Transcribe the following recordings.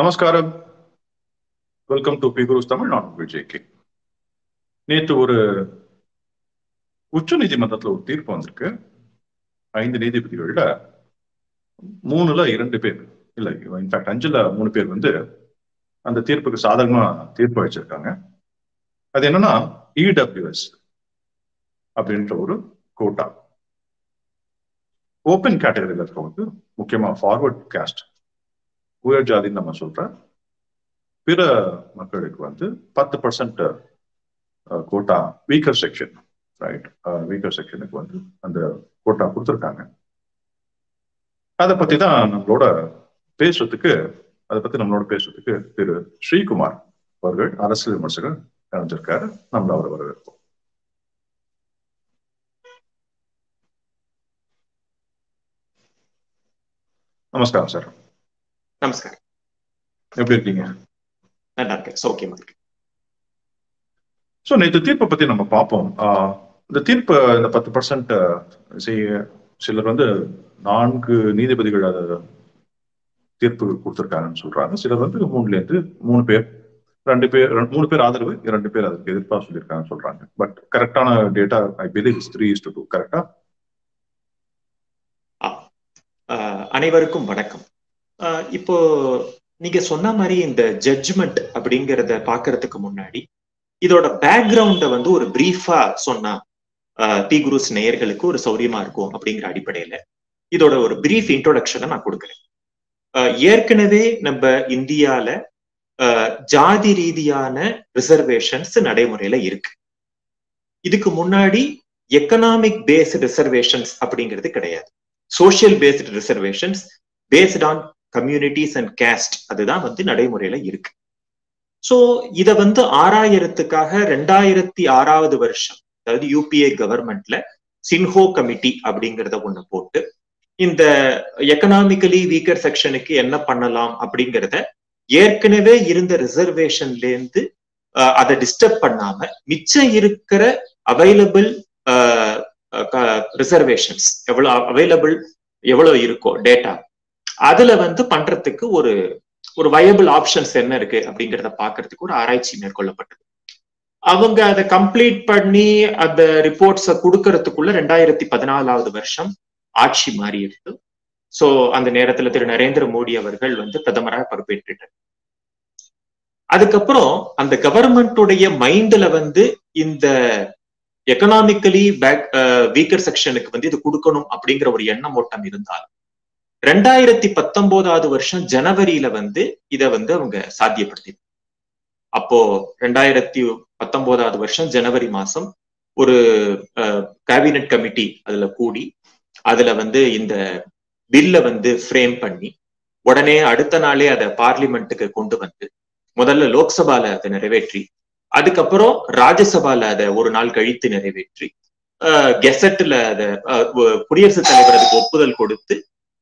நமஸ்காரம். Welcome to பிகுருஸ் Tamil நான் Vijay K நேற்று ஒரு உச்ச நீதிமன்றத்தில் ஒரு தீர்ப்பு வந்திருக்கு. ஐந்து நீதிபதிகள்ல மூணுல இரண்டு பேர். இல்லை இன்ஃபேக்ட் அஞ்சுல மூணு பேர் வந்து அந்த தீர்ப்புக்கு சாதகமா தீர்ப்பு வச்சிருக்காங்க. அது என்னன்னா இடபிள்யூஎஸ் அப்படின்ற ஒரு கோட்டா ஓப்பன் கேட்டகரியில் இருக்கவங்க முக்கியமா ஃபார்வர்ட் காஸ்ட் உயர் ஜாதின்னு நம்ம சொல்றேன். பிற மக்களுக்கு வந்து பத்து percent quota weaker section right weaker செக்ஷனுக்கு வந்து அந்த கோட்டா கொடுத்துருக்காங்க. அதை பத்தி தான் நம்மளோட பேசுறதுக்கு அதை பத்தி நம்மளோட பேசுறதுக்கு திரு ஸ்ரீகுமார் அவர்கள் அரசியல் விமர்சகர் இணைஞ்சிருக்காரு நம்மள அவரை வரவேற்போம். நமஸ்காரம் சார். நமஸ்காரம் எப்படி இருக்கீங்க நல்லா இருக்கேன் சௌக்கியமா இருக்கு ஸோ நேற்று தீர்ப்பை பத்தி நம்ம பார்ப்போம் இந்த தீர்ப்பு இந்த பத்து பர்சன்ட் சிலர் வந்து நான்கு நீதிபதிகள் அதை தீர்ப்பு கொடுத்துருக்காங்கன்னு சொல்றாங்க சிலர் வந்து மூணுல இருந்து மூணு பேர் ரெண்டு பேர் மூணு பேர் ஆதரவு ரெண்டு பேர் அதுக்கு எதிர்ப்பா சொல்லியிருக்காங்கன்னு சொல்றாங்க பட் கரெக்டான data I believe three is two கரெக்டா அனைவருக்கும் வணக்கம் இப்போ நீங்க சொன்ன மாதிரி இந்த ஜட்ஜ்மெண்ட் அப்படிங்கறத பாக்குறதுக்கு முன்னாடி இதோட பேக்ரவுண்ட வந்து ஒரு பிரீஃபா சொன்னா தி குருஸ் நேயர்களுக்கு ஒரு சௌரியமா இருக்கும் அப்படிங்கிற அடிப்படையில. இதோட ஒரு பிரீஃப் இன்ட்ரோடக்ஷனை நான் கொடுக்குறேன். ஏற்கனவே நம்ம இந்தியால ஜாதி ரீதியான ரிசர்வேஷன்ஸ் நடைமுறையில இருக்கு. இதுக்கு முன்னாடி எக்கனாமிக் பேஸ்டு ரிசர்வேஷன்ஸ் அப்படிங்கிறது கிடையாது. Social based reservations based on communities and caste அதுதான் வந்து நடைமுறையில இருக்கு. சோ இத வந்து ஆறாயிரத்துக்காக ரெண்டாயிரத்தி ஆறாவது வருஷம் அதாவது யூபிஏ கவர்மெண்ட்ல சின்ஹோ கமிட்டி அப்படிங்கிறத ஒண்ணு போட்டு இந்த எக்கனாமிக்கலி வீக்கர் செக்ஷனுக்கு என்ன பண்ணலாம் அப்படிங்கிறத ஏற்கனவே இருந்த ரிசர்வேஷன்ல இருந்து அதை டிஸ்டர்ப் பண்ணாம மிச்சம் இருக்கிற அவைலபிள் ரிசர்வேஷன்ஸ் எவ்வளவு அவைலபிள் எவ்வளவு இருக்கோ டேட்டா அதுல வந்து பண்றதுக்கு ஒரு ஒரு வயபிள் ஆப்ஷன்ஸ் என்ன இருக்கு அப்படிங்கிறத பாக்குறதுக்கு ஒரு ஆராய்ச்சி மேற்கொள்ளப்பட்டது. அவங்க அதை கம்ப்ளீட் பண்ணி அந்த ரிப்போர்ட்ஸை கொடுக்கறதுக்குள்ள ரெண்டாயிரத்தி பதினாலாவது வருஷம் ஆட்சி மாறி இருக்கு சோ அந்த நேரத்துல திரு நரேந்திர மோடி அவர்கள் வந்து பிரதமராக பொறுப்பேற்றுட்டார் அதுக்கப்புறம் அந்த கவர்மெண்ட்டுடைய மைண்ட்ல வந்து இந்த எக்கனாமிக்கலி பேக் வீக்கர் செக்ஷனுக்கு வந்து இது கொடுக்கணும் அப்படிங்கிற ஒரு எண்ணம் ஓட்டம் இருந்தாலும் ரெண்டாயிரத்தி பத்தொன்பதாவது வருஷம் ஜனவரியில வந்து இதை வந்து அவங்க சாத்தியப்படுத்தி. அப்போ ரெண்டாயிரத்தி பத்தொன்பதாவது வருஷம் ஜனவரி மாசம் ஒரு கேபினட் கமிட்டி அதுல கூடி அதுல வந்து இந்த பில்ல வந்து ஃப்ரேம் பண்ணி உடனே அடுத்த நாளே அதை பார்லிமெண்ட்டுக்கு கொண்டு வந்து முதல்ல லோக்சபால அதை நிறைவேற்றி அதுக்கப்புறம் ராஜ்யசபால அதை ஒரு நாள் கழித்து நிறைவேற்றி கெசட்ல அதை குடியரசுத் தலைவர் அதுக்கு ஒப்புதல் கொடுத்து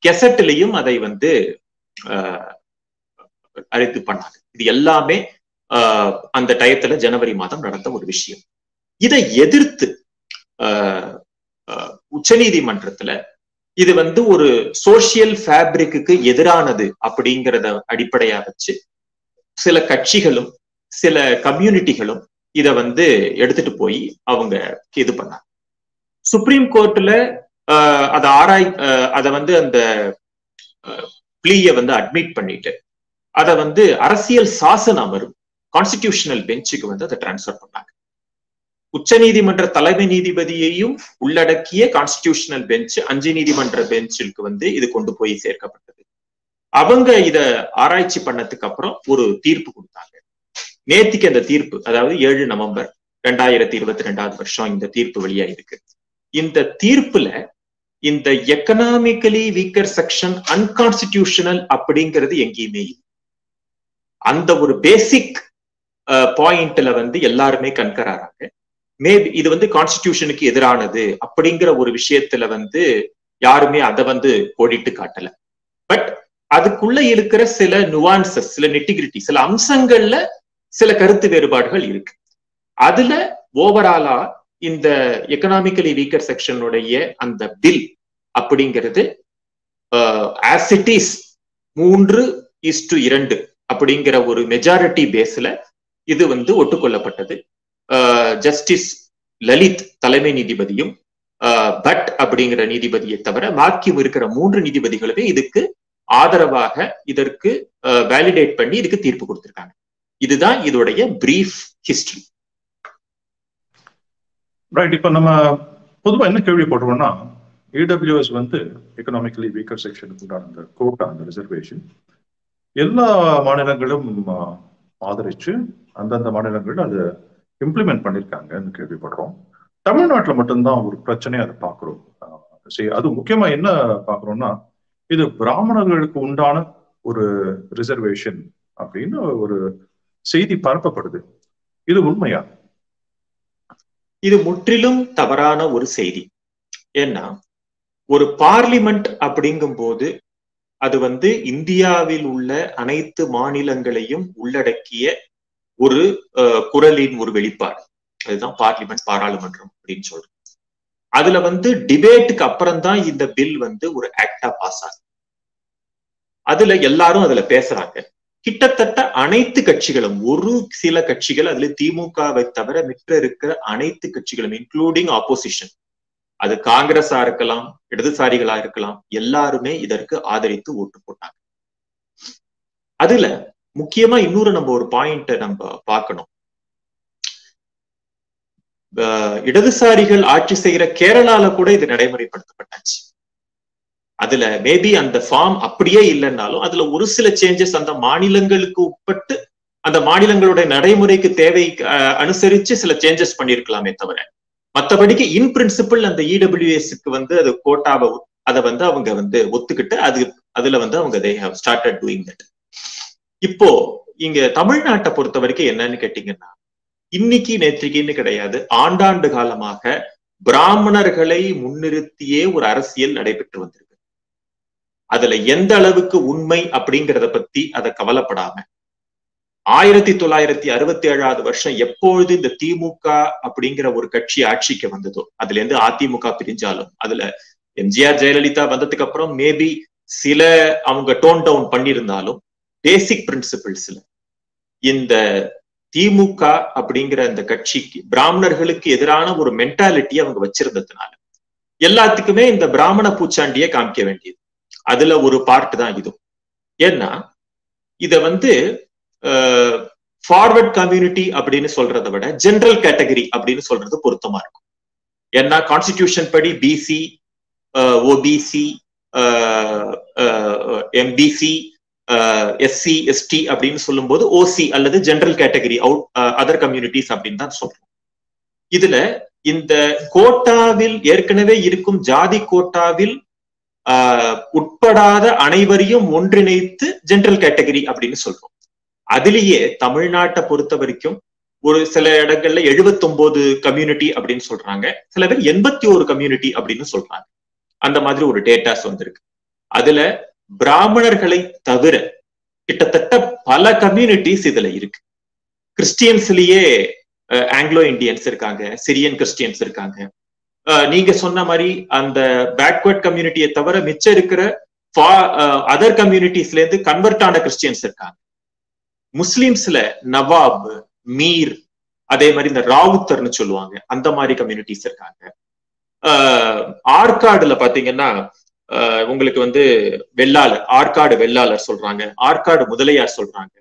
கெசட்லயும் அதை வந்து அழைத்து பண்ணாங்க. இது எல்லாமே அந்த டயத்துல ஜனவரி மாதம் நடந்த ஒரு விஷயம். இதை எதிர்த்து உச்சநீதிமன்றத்துல இது வந்து ஒரு சோசியல் ஃபேப்ரிக்கு எதிரானது அப்படிங்கிறத அடிப்படையா வச்சு சில கட்சிகளும் சில கம்யூனிட்டிகளும் இத வந்து எடுத்துட்டு போய் அவங்க இது பண்ணாங்க. சுப்ரீம் கோர்ட்ல அதை ஆராய் அதை வந்து அந்த பிளீய வந்து அட்மிட் பண்ணிட்டு அதை வந்து அரசியல் சாசன அமர்வு கான்ஸ்டிடியூஷனல் பெஞ்சுக்கு வந்து அதை டிரான்ஸ்ஃபர் பண்ணாங்க. உச்ச நீதிமன்ற தலைமை நீதிபதியையும் உள்ளடக்கிய கான்ஸ்டிடியூஷனல் பெஞ்ச் அஞ்சு நீதிமன்ற பெஞ்சுக்கு வந்து இது கொண்டு போய் சேர்க்கப்பட்டது. அவங்க இத ஆராய்ச்சி பண்ணதுக்கு அப்புறம் ஒரு தீர்ப்பு கொடுத்தாங்க. நேத்திக்கு அந்த தீர்ப்பு அதாவது ஏழு நவம்பர் ரெண்டாயிரத்தி இருபத்தி ரெண்டாவது வருஷம் இந்த தீர்ப்பு வெளியாயிருக்கு. இந்த தீர்ப்புல இந்த எக்கனாமிக்கலி வீக்கர் செக்ஷன் அன்கான்ஸ்டிடியூஷனல் அப்படிங்கிறது எங்கேயுமே அந்த ஒரு பேசிக் பாயிண்ட்ல வந்து எல்லாருமே கண்கராறாங்க மேபி இது வந்து கான்ஸ்டிடியூஷனுக்கு எதிரானது அப்படிங்கிற ஒரு விஷயத்துல வந்து யாருமே அதை வந்து கோடிட்டு காட்டல. பட் அதுக்குள்ள இருக்கிற சில நுவான்சஸ் சில நெட்டிகிரிட்டி சில அம்சங்கள்ல சில கருத்து வேறுபாடுகள் இருக்கு. அதுல ஓவராலா இந்த எக்கனாமிக்கலி வீக்கர் செக்ஷனுடைய அந்த பில் அப்படிங்கிறது ஆஸ் இட் இஸ் மூன்று இஸ் டு இரண்டு அப்படிங்கிற ஒரு மெஜாரிட்டி பேஸ்ல இது வந்து ஒட்டுக்கொள்ளப்பட்டது. Uh, ஜஸ்டிஸ் லலித் தலைமை நீதிபதியும் uh, பட் அப்படிங்கிற நீதிபதியை தவிர பாக்கியம் இருக்கிற மூன்று நீதிபதிகளுமே இதுக்கு ஆதரவாக இதற்கு uh, வேலிடேட் பண்ணி இதுக்கு தீர்ப்பு கொடுத்திருக்காங்க. இதுதான் இதோடைய பிரீஃப் ஹிஸ்டரி ரைட் இப்போ நம்ம பொதுவாக என்ன கேள்விப்படுறோம்னா ஏடபிள்யூஎஸ் வந்து எக்கனாமிக்கலி வீக்கர் செக்ஷனுக்கு உண்டான அந்த கோட்டா அந்த ரிசர்வேஷன் எல்லா மாநிலங்களும் ஆதரிச்சு அந்தந்த மாநிலங்கள் அதை இம்ப்ளிமெண்ட் பண்ணியிருக்காங்கன்னு கேள்விப்படுறோம் தமிழ்நாட்டில் மட்டும்தான் ஒரு பிரச்சனையை அதை பார்க்குறோம். சரி அது முக்கியமா என்ன பார்க்குறோம்னா இது பிராமணர்களுக்கு உண்டான ஒரு ரிசர்வேஷன் அப்படின்னு ஒரு செய்தி பரப்பப்படுது. இது உண்மையா? இது முற்றிலும் தவறான ஒரு செய்தி. ஏன்னா ஒரு பார்லிமெண்ட் அப்படிங்கும் போது அது வந்து இந்தியாவில் உள்ள அனைத்து மாநிலங்களையும் உள்ளடக்கிய ஒரு குரலின் ஒரு வெளிப்பாடு. அதுதான் பார்லிமெண்ட் பாராளுமன்றம் அப்படின்னு சொல்றோம். அதுல வந்து டிபேட்டுக்கு அப்புறம் தான் இந்த பில் வந்து ஒரு ஆக்டா பாஸ் ஆகுது. அதுல எல்லாரும் அதுல பேசுறாங்க. கிட்டத்தட்ட அனைத்து கட்சிகளும் ஒரு சில கட்சிகள் அதுல திமுகவை தவிர மிற்ற இருக்கிற அனைத்து கட்சிகளும் இன்க்ளூடிங் ஆப்போசிஷன் அது காங்கிரஸா இருக்கலாம் இடதுசாரிகளா இருக்கலாம் எல்லாருமே இதற்கு ஆதரித்து ஓட்டு போட்டாங்க. அதுல முக்கியமா இன்னொரு நம்ம ஒரு பாயிண்ட் நம்ம பார்க்கணும். இடதுசாரிகள் ஆட்சி செய்யற கேரளால கூட இது நடைமுறைப்படுத்தப்பட்டாச்சு. அதுல மேபி அந்த ஃபார்ம் அப்படியே இல்லைன்னாலும் அதுல ஒரு சில சேஞ்சஸ் அந்த மாநிலங்களுக்கு உட்பட்டு அந்த மாநிலங்களுடைய நடைமுறைக்கு தேவை அனுசரிச்சு சில சேஞ்சஸ் பண்ணிருக்கலாமே தவிர. மற்றபடிக்கு இன் பிரின்சிபிள் அந்த இடபிள்யூஎஸ்க்கு வந்து அது கோட்டாவை அதை வந்து அவங்க வந்து ஒத்துக்கிட்டு அது அதுல வந்து அவங்க they have started doing that இப்போ இங்க தமிழ்நாட்டை பொறுத்த வரைக்கும் என்னன்னு கேட்டீங்கன்னா இன்னைக்கு நேற்றுக்குன்னு கிடையாது ஆண்டாண்டு காலமாக பிராமணர்களை முன்னிறுத்தியே ஒரு அரசியல் நடைபெற்று வந்திருக்கு. அதுல எந்த அளவுக்கு உண்மை அப்படிங்கிறத பத்தி அதை கவலைப்படாம. ஆயிரத்தி தொள்ளாயிரத்தி அறுபத்தி ஏழாவது வருஷம் எப்பொழுது இந்த திமுக அப்படிங்கிற ஒரு கட்சி ஆட்சிக்கு வந்ததோ அதுல இருந்து அதிமுக பிரிஞ்சாலும் அதுல எம்ஜிஆர் ஜெயலலிதா வந்ததுக்கு அப்புறம் மேபி சில அவங்க டோன் டவுன் பண்ணியிருந்தாலும் பேசிக் பிரின்சிபிள்ஸ்ல இந்த திமுக அப்படிங்கிற அந்த கட்சிக்கு பிராமணர்களுக்கு எதிரான ஒரு மென்டாலிட்டி அவங்க வச்சிருந்ததுனால எல்லாத்துக்குமே இந்த பிராமண பூச்சாண்டியை காமிக்க வேண்டியது. அதுல ஒரு பார்ட் தான் இது ஏன்னா இத வந்து ஃபார்வர்ட் கம்யூனிட்டி அப்படின்னு சொல்றதை விட ஜெனரல் கேட்டகரி அப்படின்னு சொல்றது பொருத்தமா இருக்கும். ஏன்னா கான்ஸ்டிடியூஷன் படி BC OBC MBC SC ST அப்படின்னு சொல்லும்போது ஓசி அல்லது general category out other communities அப்படின்னு தான் சொல்றோம். இதுல இந்த கோட்டாவில் ஏற்கனவே இருக்கும் ஜாதி கோட்டாவில் உட்படாத அனைவரையும் ஒன்றிணைத்து ஜெனரல் கேட்டகரி அப்படின்னு சொல்றோம். அதுலேயே தமிழ்நாட்டை பொறுத்த வரைக்கும் ஒரு சில இடங்கள்ல எழுபத்தி ஒன்பது கம்யூனிட்டி அப்படின்னு சொல்றாங்க. சில பேர் எண்பத்தி ஒரு கம்யூனிட்டி அப்படின்னு சொல்றாங்க. அந்த மாதிரி ஒரு டேட்டாஸ் வந்திருக்கு. அதுல பிராமணர்களை தவிர கிட்டத்தட்ட பல கம்யூனிட்டிஸ் இதுல இருக்கு. கிறிஸ்டியன்ஸ்லயே ஆங்கிலோ இண்டியன்ஸ் இருக்காங்க சிரியன் கிறிஸ்டியன்ஸ் இருக்காங்க. நீங்க சொன்ன மாதிரி அந்த பேக்வர்ட் கம்யூனிட்டியை தவிர மிச்சம் இருக்கிற அதர் கம்யூனிட்டிஸ்ல இருந்து கன்வெர்ட் ஆன கிறிஸ்டியன்ஸ் இருக்காங்க. முஸ்லிம்ஸ்ல நவாப் மீர் அதே மாதிரி இந்த ராவுத்தர்னு சொல்லுவாங்க. அந்த மாதிரி கம்யூனிட்டிஸ் இருக்காங்க. ஆற்காடுல பாத்தீங்கன்னா உங்களுக்கு வந்து வெள்ளாளர் ஆற்காடு வெள்ளாளர் சொல்றாங்க. ஆற்காடு முதலியார் சொல்றாங்க.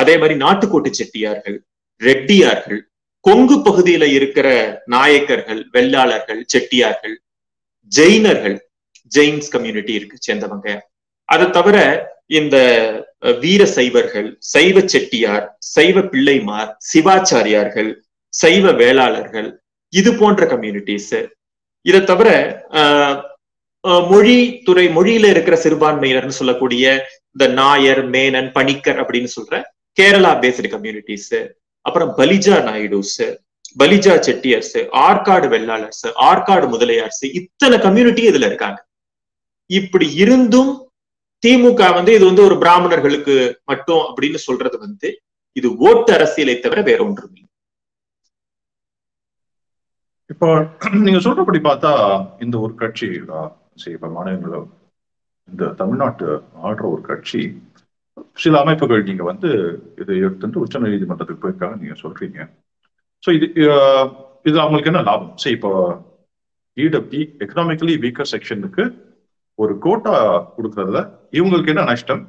அதே மாதிரி நாட்டுக்கோட்டு செட்டியார்கள் ரெட்டியார்கள் கொங்கு பகுதியில இருக்கிற நாயக்கர்கள் வெள்ளாளர்கள் செட்டியார்கள் ஜெயினர்கள் ஜெயின்ஸ் கம்யூனிட்டி இருக்கு சேர்ந்தவங்க. அதை தவிர இந்த வீர சைவர்கள் சைவ செட்டியார் சைவ பிள்ளைமார் சிவாச்சாரியார்கள் சைவ வேளாளர்கள் இது போன்ற கம்யூனிட்டிஸ். இதை தவிர மொழி துறை மொழியில இருக்கிற சிறுபான்மையினர்னு சொல்லக்கூடிய இந்த நாயர் மேனன் பணிக்கர் அப்படின்னு சொல்ற கேரளா பேஸ்டு கம்யூனிட்டிஸ் அப்புறம் பலிஜா நாயுடுஸ் பலிஜா செட்டியர்ஸ் ஆற்காடு வெள்ளாளர்ஸ் ஆற்காடு முதலியார்ஸ் இத்தனை கம்யூனிட்டி இதுல இருக்காங்க. இப்படி இருந்தும் திமுக வந்து இது வந்து ஒரு பிராமணர்களுக்கு மட்டும் அப்படின்னு சொல்றது வந்து இது ஓட்டு அரசியலை தவிர வேற ஒன்றும் இல்லை. இப்போ நீங்க சொல்றபடி பார்த்தா இந்த ஒரு கட்சி இப்ப மாநிலங்களோ இந்த தமிழ்நாட்டு ஆடுற ஒரு கட்சி சில அமைப்புகள் நீங்க வந்து இதை எடுத்துட்டு உச்ச நீதிமன்றத்துக்கு போயிருக்காங்க நீங்க சொல்றீங்க. ஸோ இது இது அவங்களுக்கு என்ன லாபம்? சரி இப்போ இடபிள்யூ எக்கனாமிக்கலி வீக்கர் செக்ஷனுக்கு ஒரு கோட்டா கொடுக்கறதுல இவங்களுக்கு என்ன நஷ்டம்?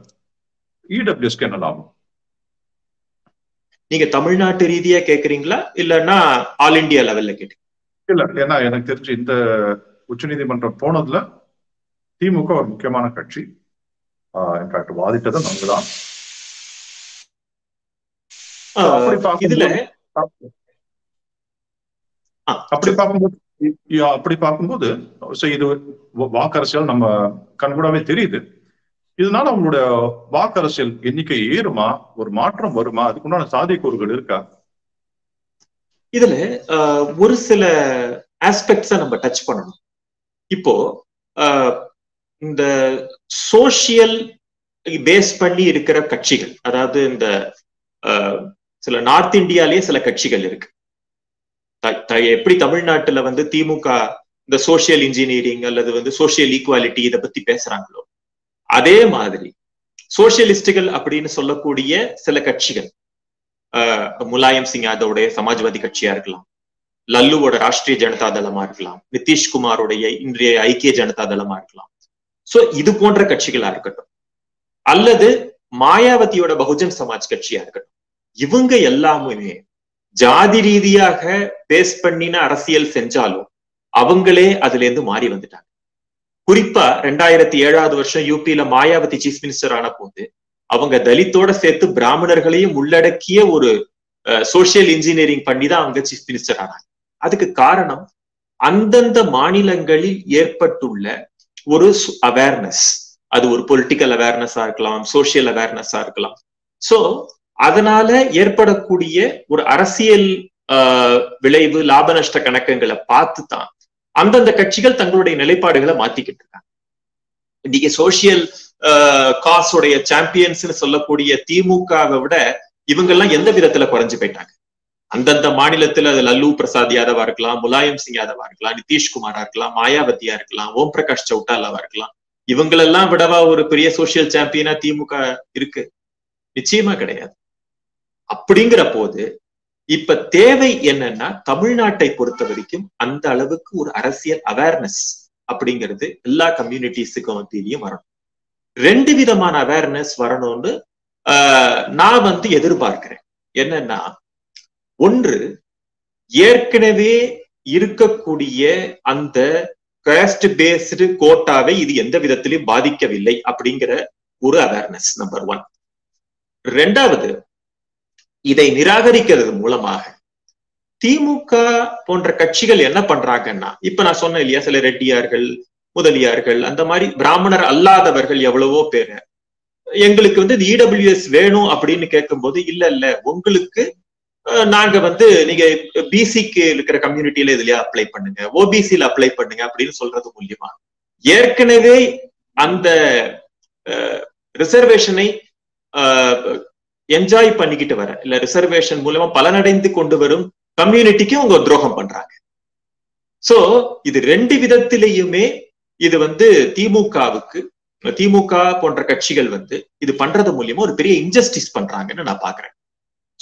இடபிள்யூஎஸ்க்கு என்ன லாபம்? நீங்க தமிழ்நாட்டு ரீதியா கேக்குறீங்களா? இல்லைன்னா ஆல் இந்தியா லெவல்ல கேட்டீங்க இல்ல ஏன்னா எனக்கு தெரிஞ்சு இந்த உச்சநீதிமன்றம் போனதுல திமுக ஒரு முக்கியமான கட்சி. இன்ஃபேக்ட் வாதிட்டதும் நம்ம தான் இதுல அப்படி பார்க்கும்போது அப்படி பார்க்கும்போது இது வாக்கரசியல் நம்ம கண்கூடாவே தெரியுது இதனால அவங்களுடைய வாக்கரசியல் எண்ணிக்கை ஏறுமா ஒரு மாற்றம் வருமா அதுக்குண்டான சாத்தியக்கூறுகள் இருக்கா இதுல ஒரு சில ஆஸ்பெக்ட்ஸ நம்ம டச் பண்ணணும் இப்போ இந்த சோசியல் பேஸ் பண்ணி இருக்கிற கட்சிகள் அதாவது இந்த ஆஹ், சில நார்த் இந்தியாலேயே சில கட்சிகள் இருக்கு. த- த- எப்படி தமிழ்நாட்டுல வந்து திமுக இந்த சோசியல் இன்ஜினியரிங் அல்லது வந்து சோசியல் ஈக்குவாலிட்டி இதை பத்தி பேசுறாங்களோ அதே மாதிரி சோசியலிஸ்டுகள் அப்படின்னு சொல்லக்கூடிய சில கட்சிகள் ஆஹ், முலாயம் சிங் யாதவுடைய சமாஜ்வாதி கட்சியா இருக்கலாம் லல்லுவோட ராஷ்டிரிய ஜனதா தளமா இருக்கலாம் நிதிஷ்குமாரோடைய இன்றைய ஐக்கிய ஜனதா தளமா இருக்கலாம் சோ இது போன்ற கட்சிகளா இருக்கட்டும். அல்லது மாயாவதியோட பகுஜன் சமாஜ் கட்சியா இருக்கட்டும். இவங்க எல்லாமுமே ஜாதி ரீதியாக பேஸ் பண்ணின அரசியல் செஞ்சாலும் அவங்களே அதுல இருந்து மாறி வந்துட்டாங்க. குறிப்பா ரெண்டாயிரத்தி ஏழாவது வருஷம் யூபியில மாயாவதி சீஃப் மினிஸ்டர் ஆன போது அவங்க தலித்தோட சேர்த்து பிராமணர்களையும் உள்ளடக்கிய ஒரு சோசியல் இன்ஜினியரிங் பண்ணி தான் அவங்க சீஃப் மினிஸ்டர் ஆனாங்க. அதுக்கு காரணம் அந்தந்த மாநிலங்களில் ஏற்பட்டுள்ள ஒரு அவேர்னஸ் அது ஒரு பொலிட்டிக்கல் அவேர்னஸா இருக்கலாம் சோசியல் அவேர்னஸா இருக்கலாம். சோ அதனால ஏற்படக்கூடிய ஒரு அரசியல் ஆஹ், விளைவு லாப நஷ்ட கணக்குகளை பார்த்து தான் அந்தந்த கட்சிகள் தங்களுடைய நிலைப்பாடுகளை மாத்திக்கிட்டு இருக்காங்க. இன்னைக்கு சோசியல் காசுடைய சாம்பியன்ஸ்னு சொல்லக்கூடிய திமுகவை விட இவங்க எல்லாம் எந்த விதத்துல குறைஞ்சு போயிட்டாங்க? அந்தந்த மாநிலத்துல அது லல்லு பிரசாத் யாதவா இருக்கலாம் முலாயம் சிங் யாதவா இருக்கலாம் நிதிஷ்குமாரா இருக்கலாம் மாயாவதியா இருக்கலாம் ஓம் பிரகாஷ் சவுட்டாலாவா இருக்கலாம். இவங்களெல்லாம் விடவா ஒரு பெரிய சோசியல் சாம்பியனா திமுக இருக்கு. நிச்சயமா கிடையாது. அப்படிங்கிற போது இப்ப தேவை என்னன்னா தமிழ்நாட்டை பொறுத்த வரைக்கும் அந்த அளவுக்கு ஒரு அரசியல் அவேர்னஸ் அப்படிங்கிறது எல்லா கம்யூனிட்டிஸுக்கும் மத்தியிலையும் வரணும். ரெண்டு விதமான அவேர்னஸ் வரணும்னு ஆஹ், நான் வந்து எதிர்பார்க்கிறேன். என்னன்னா ஒன்று ஏற்கனவே இருக்கக்கூடிய அந்த காஸ்ட் பேஸ்டு கோட்டாவை இது எந்த விதத்திலையும் பாதிக்கவில்லை அப்படிங்கிற ஒரு அவேர்னஸ் நம்பர் ஒன் ரெண்டாவது இதை நிராகரிக்கிறது மூலமாக திமுக போன்ற கட்சிகள் என்ன பண்றாங்கன்னா இப்ப நான் சொன்னேன் இல்லையா சில ரெட்டியார்கள் முதலியார்கள் அந்த மாதிரி பிராமணர் அல்லாதவர்கள் எவ்வளவோ பேரு. எங்களுக்கு வந்து இடபிள்யூஎஸ் வேணும் அப்படின்னு கேட்கும்போது இல்ல இல்ல உங்களுக்கு நாங்க வந்து நீங்க பிசிக்கு இருக்கிற கம்யூனிட்டியில இதுலயே அப்ளை பண்ணுங்க. ஓபிசியில அப்ளை பண்ணுங்க அப்படின்னு சொல்றது மூலியமா. ஏற்கனவே அந்த ரிசர்வேஷனை என்ஜாய் பண்ணிக்கிட்டு வர இல்ல ரிசர்வேஷன் மூலமா பலனடைந்து கொண்டு வரும் கம்யூனிட்டிக்கு அவங்க துரோகம் பண்றாங்க. சோ இது ரெண்டு விதத்திலையுமே இது வந்து திமுகவுக்கு திமுக போன்ற கட்சிகள் வந்து இது பண்றது மூலியமா ஒரு பெரிய இன்ஜஸ்டிஸ் பண்றாங்கன்னு நான் பாக்குறேன்.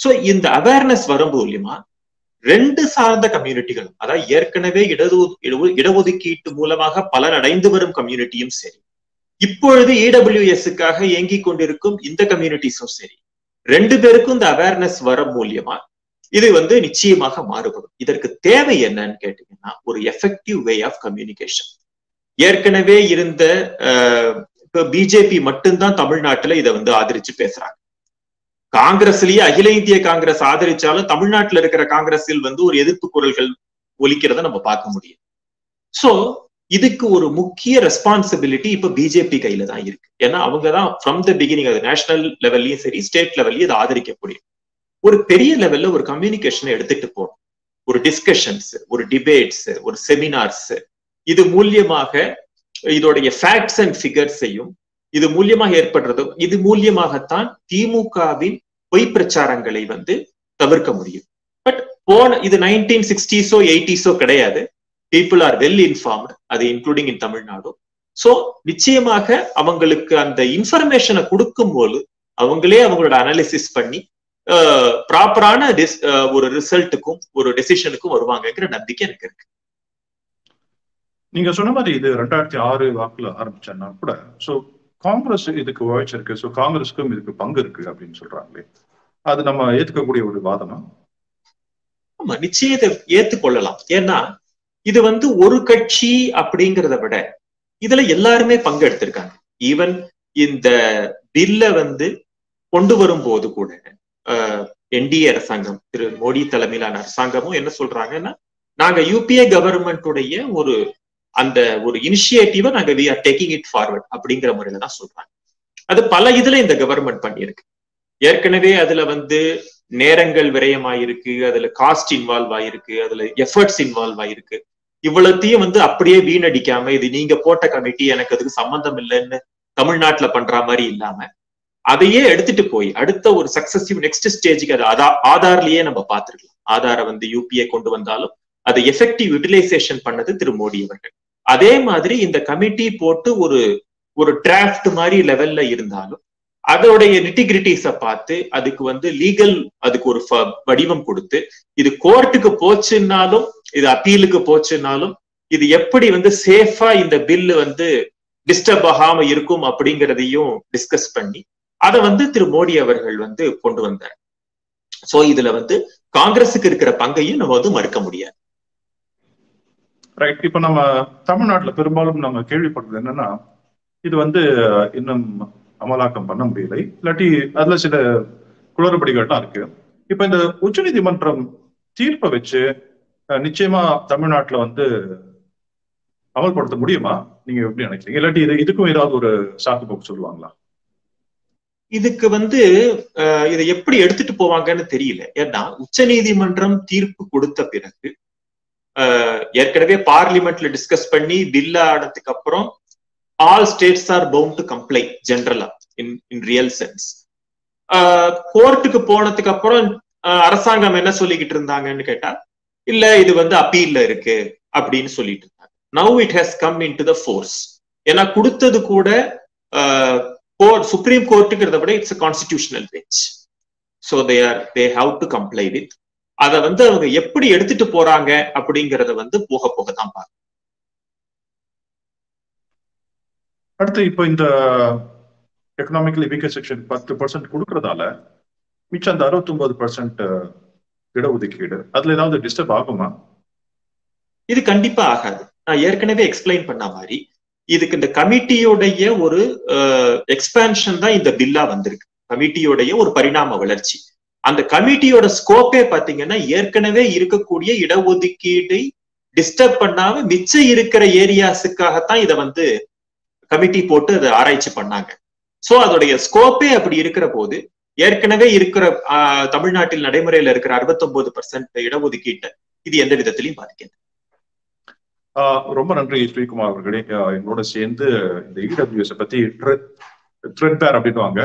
சோ இந்த அவேர்னஸ் வரும் மூலியமா ரெண்டு சார்ந்த கம்யூனிட்டிகளும் அதாவது ஏற்கனவே இடது இடஒதுக்கீட்டு மூலமாக பலனடைந்து வரும் கம்யூனிட்டியும் சரி. இப்பொழுது இடபிள்யூஎஸ்க்காக இயங்கிக் கொண்டிருக்கும் இந்த கம்யூனிட்டிஸும் சரி. ரெண்டு பேருக்கும் இந்த அவேர்னஸ் வர மூலியமா இது வந்து நிச்சயமாக மாறுபடும். இதற்கு தேவை என்னன்னு கேட்டீங்கன்னா ஒரு எஃபெக்டிவ் வே ஆஃப் கம்யூனிகேஷன் ஏற்கனவே இருந்த இப்போ பிஜேபி மட்டும்தான் தமிழ்நாட்டுல இதை வந்து ஆதரிச்சு பேசுறாங்க. காங்கிரஸ்லயே அகில இந்திய காங்கிரஸ் ஆதரிச்சாலும் தமிழ்நாட்டுல இருக்கிற காங்கிரஸில் வந்து ஒரு எதிர்ப்பு குரல்கள் ஒலிக்கிறத நம்ம பார்க்க முடியும். சோ இதுக்கு ஒரு முக்கிய ரெஸ்பான்சிபிலிட்டி இப்ப பிஜேபி கையில தான் இருக்கு. ஏன்னா அவங்க தான் ஃப்ரம் த பிகினிங் அது நேஷனல் லெவல்லயும் சரி ஸ்டேட் லெவல்லையும் இதை ஆதரிக்கக்கூடிய. ஒரு பெரிய லெவல்ல ஒரு கம்யூனிகேஷனை எடுத்துட்டு போகணும். ஒரு டிஸ்கஷன்ஸ் ஒரு டிபேட்ஸ் ஒரு செமினார்ஸ் இது மூலியமாக இதோடைய ஃபேக்ட்ஸ் அண்ட் ஃபிகர்ஸையும் இது மூலியமாக ஏற்படுறதும் இது மூலியமாகத்தான் திமுகவின் பொய் பிரச்சாரங்களை வந்து தவிர்க்க முடியும். பட் போன இது நைன்டீன் சிக்ஸ்டீஸோ எயிட்டிஸோ கிடையாது. பீப்புள் ஆர் வெல் இன்ஃபார்ம்டு அது இன்க்ளூடிங் இன் தமிழ்நாடு. சோ நிச்சயமாக அவங்களுக்கு அந்த இன்ஃபர்மேஷனை கொடுக்கும் போது அவங்களே அவங்களோட அனாலிசிஸ் பண்ணி ப்ராப்பரான ஒரு ரிசல்ட்டுக்கும் ஒரு டெசிஷனுக்கும் வருவாங்கங்கிற நம்பிக்கை எனக்கு இருக்கு. நீங்க சொன்ன மாதிரி இது ரெண்டாயிரத்தி ஆறு வாக்குல ஆரம்பிச்சேன்னா கூட சோ காங்கிரஸ் இதுக்கு உழைச்சிருக்கு ஸோ காங்கிரஸுக்கும் இதுக்கு பங்கு இருக்கு அப்படின்னு சொல்றாங்களே. அது நம்ம ஏத்துக்கக்கூடிய ஒரு வாதமா? ஆமா நிச்சயத்தை ஏத்துக்கொள்ளலாம். ஏன்னா இது வந்து ஒரு கட்சி அப்படிங்கிறத விட இதுல எல்லாருமே பங்கு எடுத்திருக்காங்க ஈவன் இந்த பில்ல வந்து கொண்டு வரும்போது கூட என்டிஏ அரசாங்கம் திரு மோடி தலைமையிலான அரசாங்கமும் என்ன சொல்றாங்கன்னா நாங்க யூபிஏ கவர்மெண்ட்டுடைய ஒரு அந்த ஒரு இனிஷியேட்டிவை நாங்க we are taking it forward அப்படிங்கிற முறையில தான் சொல்றாங்க. அது பல இதுல இந்த கவர்மெண்ட் பண்ணியிருக்கு. ஏற்கனவே அதுல வந்து நேரங்கள் விரயமாயிருக்கு அதுல காஸ்ட் இன்வால்வ் ஆயிருக்கு அதுல எஃபர்ட்ஸ் இன்வால்வ் ஆயிருக்கு. இவ்வளத்தையும் வந்து அப்படியே வீணடிக்காம இது நீங்க போட்ட கமிட்டி எனக்கு அதுக்கு சம்பந்தம் இல்லைன்னு தமிழ்நாட்டுல பண்ற மாதிரி இல்லாம அதையே எடுத்துட்டு போய் அடுத்த ஒரு சக்சஸிவ் நெக்ஸ்ட் ஸ்டேஜுக்கு அது ஆதார்லயே நம்ம பார்த்துருக்கலாம். ஆதாரை வந்து யூபிஐ கொண்டு வந்தாலும் அதை எஃபெக்டிவ் யூட்டிலைசேஷன் பண்ணது திரு மோடி அவர்கள். அதே மாதிரி இந்த கமிட்டி போட்டு ஒரு ஒரு டிராஃப்ட் மாதிரி லெவல்ல இருந்தாலும் அதோடைய நிட்டிகிரிட்டிஸ பார்த்து அதுக்கு வந்து லீகல் அதுக்கு ஒரு வடிவம் கொடுத்து இது கோர்ட்டுக்கு போச்சுன்னாலும் இது அப்பீலுக்கு போச்சுன்னாலும் இது எப்படி வந்து சேஃபா இந்த பில்லு வந்து டிஸ்டர்ப் ஆகாம இருக்கும் அப்படிங்கிறதையும் டிஸ்கஸ் பண்ணி அதை வந்து திரு மோடி அவர்கள் வந்து கொண்டு வந்தார். சோ இதுல வந்து காங்கிரஸுக்கு இருக்கிற பங்கையும் நம்ம வந்து மறுக்க முடியாது. ரைட் இப்ப நம்ம தமிழ்நாட்டுல பெரும்பாலும் நம்ம கேள்விப்படுறது என்னன்னா இது வந்து இன்னும் அமலாக்கம் பண்ண முடியலை. இல்லாட்டி அதுல சில குளறுபடிகள்லாம் இருக்கு. இப்ப இந்த உச்ச நீதிமன்றம் தீர்ப்பை வச்சு நிச்சயமா தமிழ்நாட்டுல வந்து அமல்படுத்த முடியுமா? நீங்க எப்படி நினைக்கிறீங்க? இல்லாட்டி இது இதுக்கும் ஏதாவது ஒரு சாக்கு போக்கு சொல்லுவாங்களா? இதுக்கு வந்து இதை எப்படி எடுத்துட்டு போவாங்கன்னு தெரியல. ஏன்னா உச்ச நீதிமன்றம் தீர்ப்பு கொடுத்த பிறகு ஏற்கனவே பார்லிமெண்ட்ல டிஸ்கஸ் பண்ணி பில் ஆனதுக்கு அப்புறம் all states are bound to comply ஜென்ரலா இன் இன் ரியல் சென்ஸ் கோர்ட்டுக்கு போனதுக்கு அப்புறம் அரசாங்கம் என்ன சொல்லிக்கிட்டு இருந்தாங்கன்னு கேட்டா இல்ல இது வந்து அப்பீல்ல இருக்கு அப்படின்னு சொல்லிட்டு இருந்தாங்க. Now it has come into the force ஏன்னா கொடுத்தது கூட சுப்ரீம் கோர்ட்டுங்கிறத விட it's constitutional bench so they are they have to comply with அதை வந்து அவங்க எப்படி எடுத்துட்டு போறாங்க அப்படிங்கறத வந்து போக போக தான் பார்க்கணும் அடுத்து இப்போ இந்த எக்கனாமிக்கலி வீக்கர் செக்ஷன் பத்து பர்சன்ட் கொடுக்கறதால மிச்சம் அந்த அறுபத்தி ஒன்பது பர்சன்ட் இடஒதுக்கீடு அதுல ஏதாவது டிஸ்டர்ப் ஆகுமா? இது கண்டிப்பா ஆகாது. நான் ஏற்கனவே எக்ஸ்பிளைன் பண்ண மாதிரி இதுக்கு இந்த கமிட்டியோடைய ஒரு எக்ஸ்பான்ஷன் தான் இந்த பில்லா வந்திருக்கு. கமிட்டியோடைய ஒரு பரிணாம வளர்ச்சி. அந்த கமிட்டியோட ஸ்கோப்பே பாத்தீங்கன்னா ஏற்கனவே இருக்கக்கூடிய இடஒதுக்கீட்டை டிஸ்டர்ப் பண்ணாம மிச்சம் இருக்கிற ஏரியாஸுக்காகத்தான் இதை வந்து கமிட்டி போட்டு அதை ஆராய்ச்சி பண்ணாங்க. சோ அதோடைய ஸ்கோப்பே அப்படி இருக்கிற போது ஏற்கனவே இருக்கிற தமிழ்நாட்டில் நடைமுறையில இருக்கிற அறுபத்தொன்பது பர்சன்ட் இடஒதுக்கீட்டை இது எந்த விதத்திலையும் பாதிக்காது. ரொம்ப நன்றி ஸ்ரீகுமார் அவர்களே. என்னோட சேர்ந்து இந்த இடபிள்யூஎஸ் பத்தி த்ரெட் பேர் அப்படின்வாங்க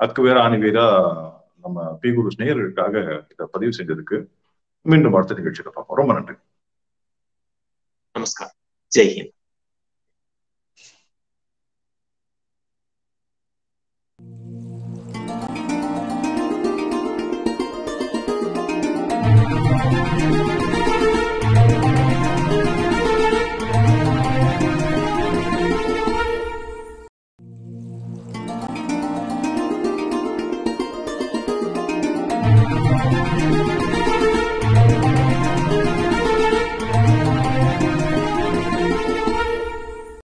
அதுக்கு வேற ஆணிவேரா நம்ம பி. குரு நேயர்களுக்காக இதை பதிவு செஞ்சதுக்கு மீண்டும் அடுத்த நிகழ்ச்சியில பார்ப்போம். ரொம்ப நன்றி. நமஸ்காரம். ஜெய்ஹிந்த்